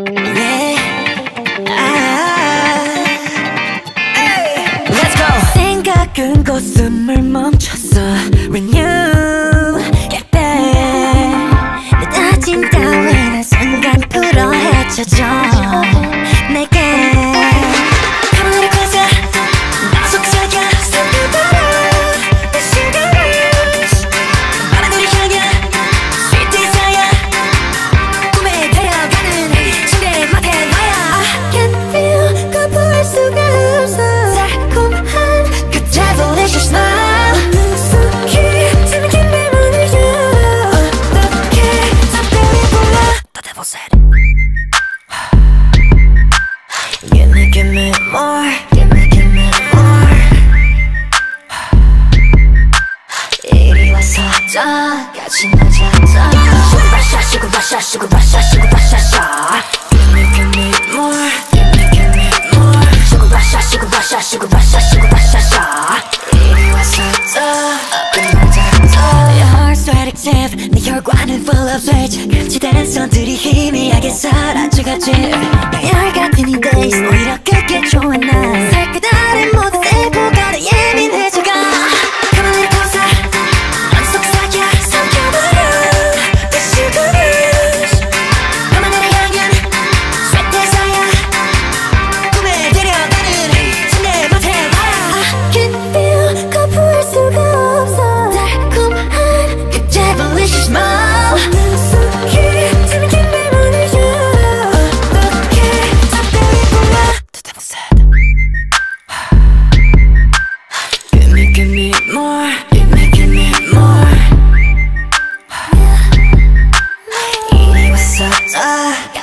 Yeah. me, give me more Give me, give me more 이리 와서 자 같이 맞아 자 Sugar rush, sugar rush, sugar rush, sugar rush, sugar Give me, give me more Give me, give me more Sugar rush, sugar rush, sugar rush, sugar rush, sugar 이리 와서 자 끝나자 Your heart's right active 내 혈관은 full of rage 감지된 손들이 희미하게 사라져가지 いいの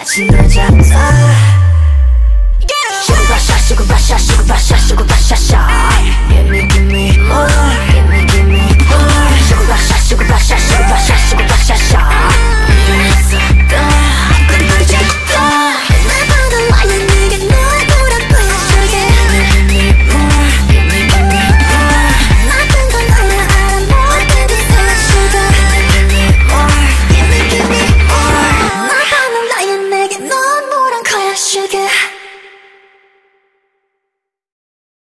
아침에 잠다 Sugar rush, sugar rush, sugar rush, sugar rush, sugar.